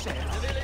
said.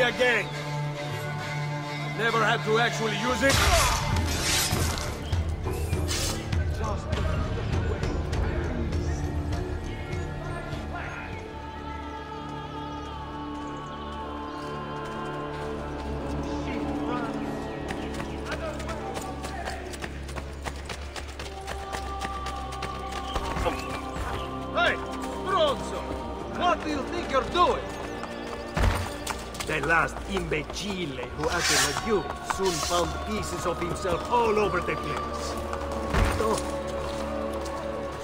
Again! Never had to actually use it? Last imbecile who acted like you soon found pieces of himself all over the place. Oh.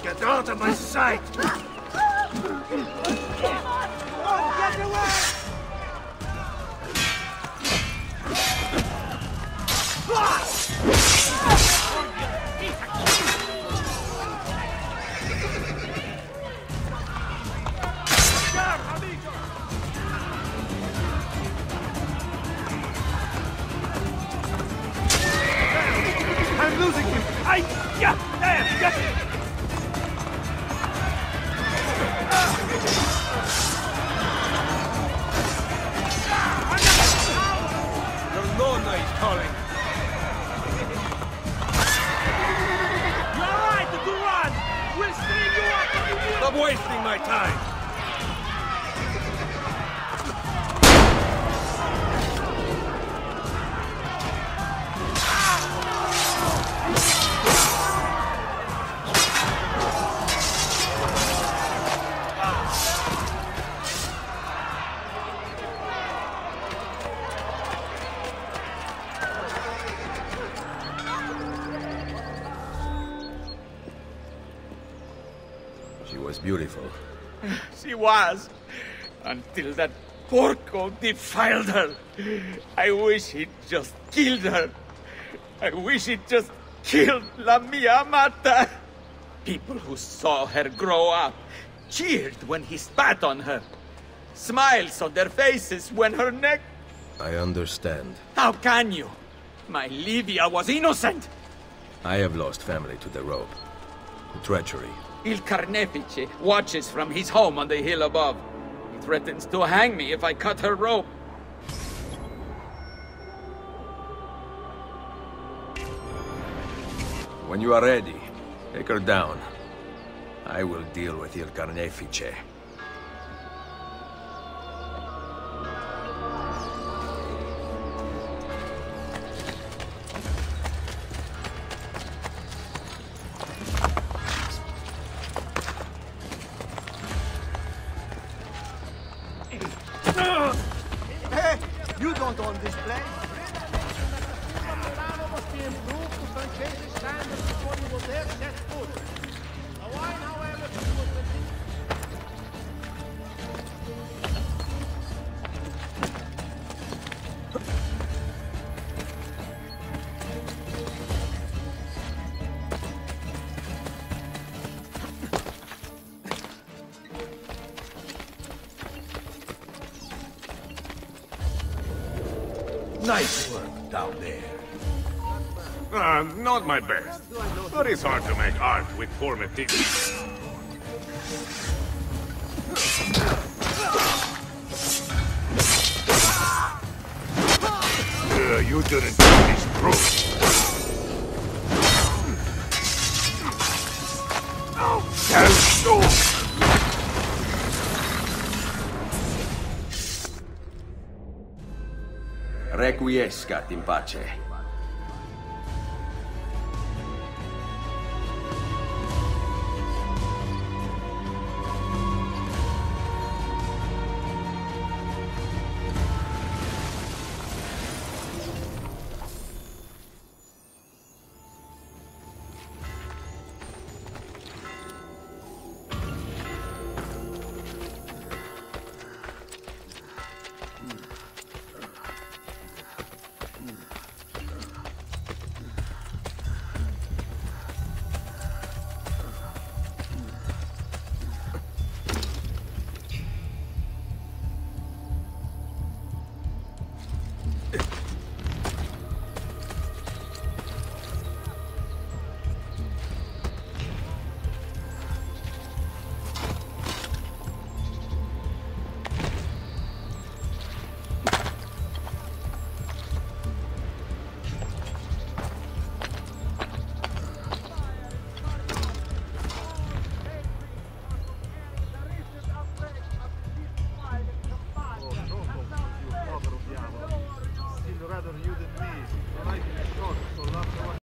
Get out of my sight! I... Yeah! There! Is calling. You're right run! We'll string you up you! Stop wasting my time! She was beautiful. She was. Until that porco defiled her. I wish he'd just killed her. I wish he'd just killed La Mia Mata. People who saw her grow up cheered when he spat on her. Smiles on their faces when her neck. I understand. How can you? My Livia was innocent. I have lost family to the rope. Treachery. Il Carnefice watches from his home on the hill above. He threatens to hang me if I cut her rope. When you are ready, take her down. I will deal with Il Carnefice. Dare set foot. The wine, however. Nice work down there. Uh, not my best. But it's hard to make art with poor materials. Uh, you didn't get this through. Requiescat in pace.